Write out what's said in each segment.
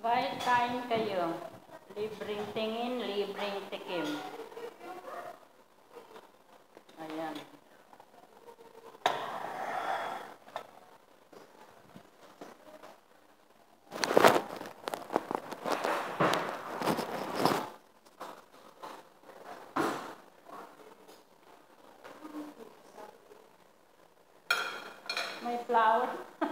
While kain kayo, libreng tingin, libreng tikim. Ayan. May flower.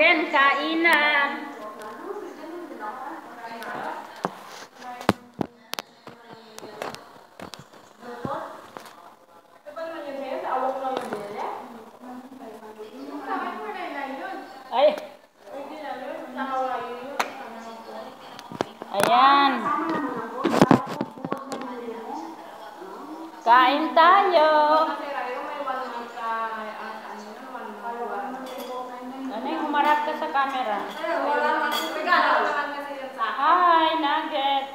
Again, kain. kamera. Hai. nugget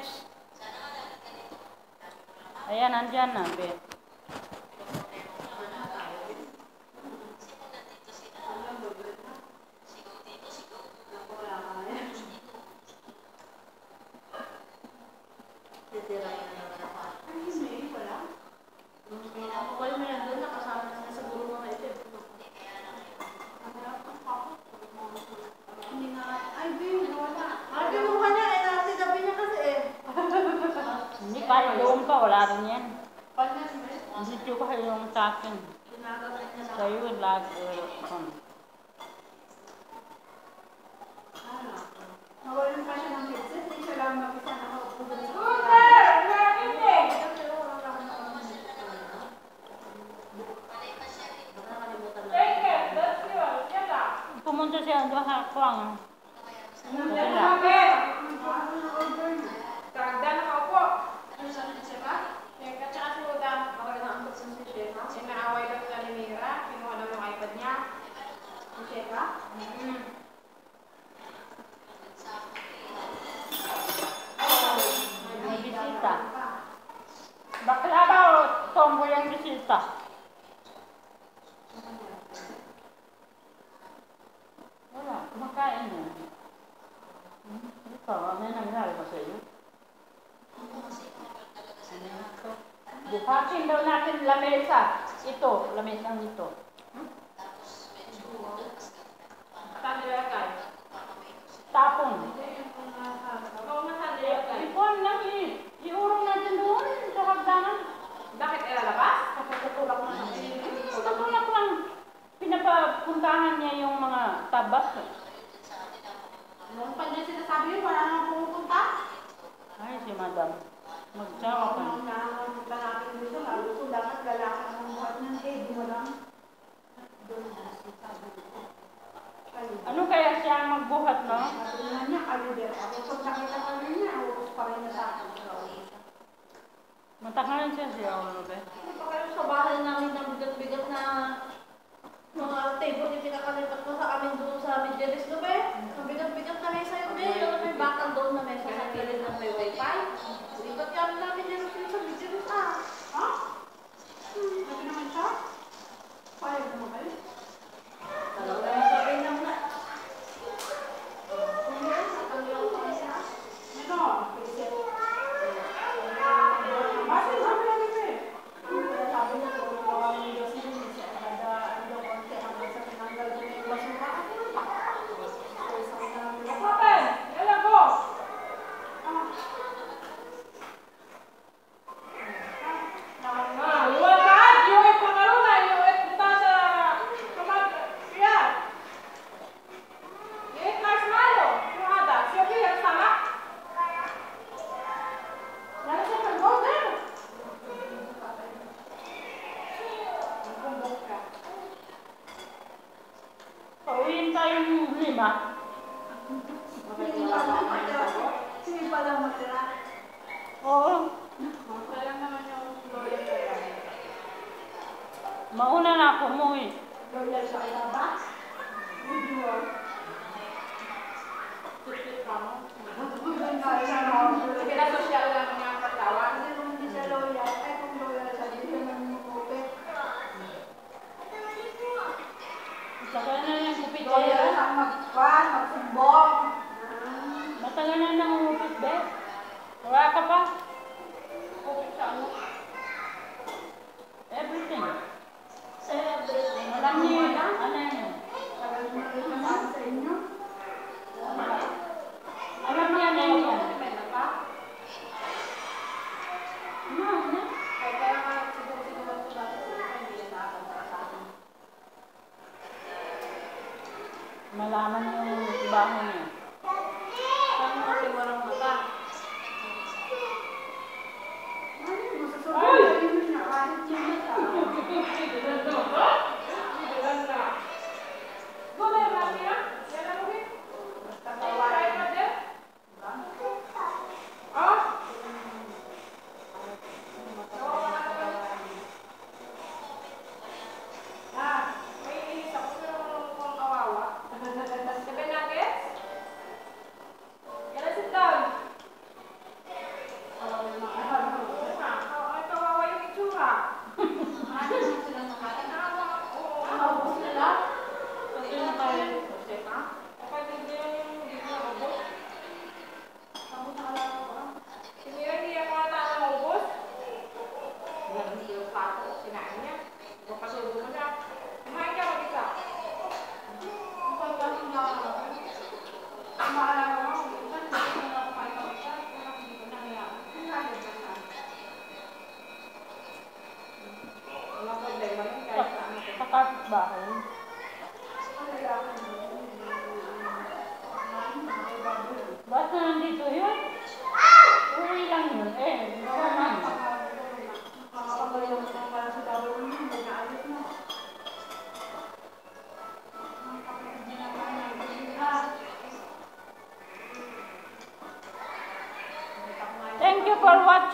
Ayan, nandiyan na, Doon pa, wala rin yan. Video ko kayo yung sa akin. Sa'yo, lag. Um. Eh, Nawalan pa siya ng headset. Hindi siya lang mag-isa na ako. Pumunta siya doon sa kwang. Pumunta siya. la mesa y todo, la mesa y todo. magbuhat, no? Eh, Matakalan siya siya, ano ba? Napakaroon sa bahay namin ng bigat-bigat na mga table yung pinakalipat ko sa amin doon sa Midjelis, no ba? Ang bigat-bigat na mesa yun, ba? Yung may batang doon na mesa sa kilid ng mesa. Sosial Matagal na nangungupit, Beth. malaman yung baho niya.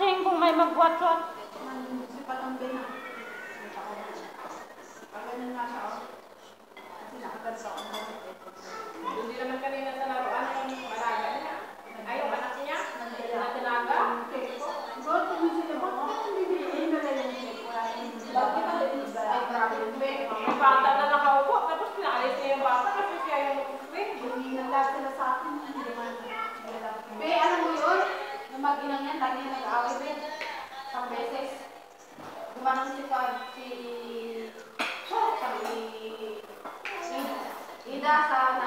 watching, kung may mag-watch watch. Hindi naman kanina sa laro. Linda